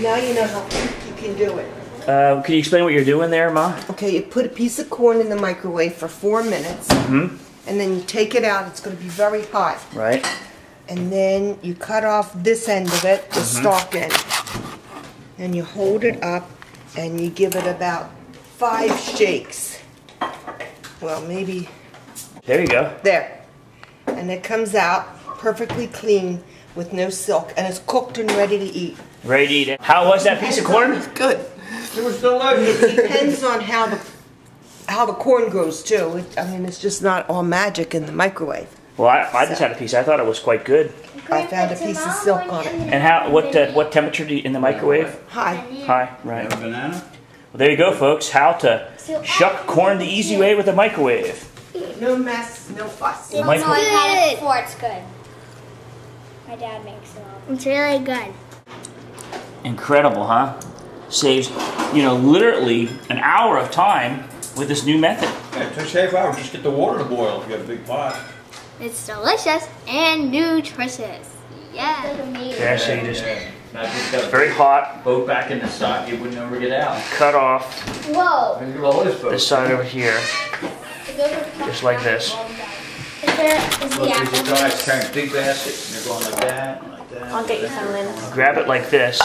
Now you know how you can do it. Uh, can you explain what you're doing there, Ma? Okay, you put a piece of corn in the microwave for four minutes, Mm-hmm. and then you take it out. It's going to be very hot, Right. and then you cut off this end of it, the Mm-hmm. stalk end, and you hold it up, and you give it about five shakes. Well, maybe There you go. there, and it comes out perfectly clean with no silk, and it's cooked and ready to eat. Ready to eat it. How was that piece of corn? It's Good. It was delicious. It depends on how the how the corn grows too. It, I mean, it's just not all magic in the microwave. Well, I, I just had a piece. I thought it was quite good. I found a piece of silk on it. And how? What? Uh, what temperature do you, in the microwave? Hi. High. Right. Have a banana? Well, there you go, folks. How to shuck corn the easy way with a microwave. No mess, no fuss. Well, No, I've had it before. It's good. My dad makes it all. It's really good. Incredible, huh? Saves, you know, literally an hour of time with this new method. Yeah, it takes half hour. Just get the water to boil if you got a big pot. It's delicious and nutritious. Yeah. Yeah, so you just Now just very hot. boat back in the sock. It would never get out. Cut off Whoa. Look at all this this side over here, just like this. Is there, is the Look, apple? these guys carrying big basket. And they're going like that, and like that. I'll get you like some, that. Grab it like this,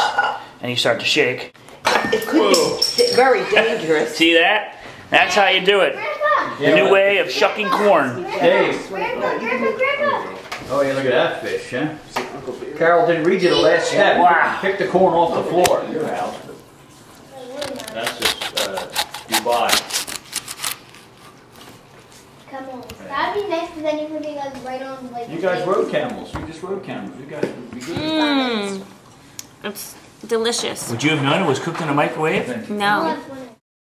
and you start to shake. It could be very dangerous. See that? That's how you do it. Grandpa! The new way of shucking corn. Dave. Grandpa, grandpa, grandpa! Oh, yeah, look at that fish, huh? Carol didn't read you the last step. Wow. Pick the corn off the floor. That's just uh, Dubai. Come on. That'd be nice because then you can be like right on like. You guys rode camels. You just rode camels. You guys would be good. Mmm. It's delicious. Would you have known it was cooked in a microwave? No. I'll have one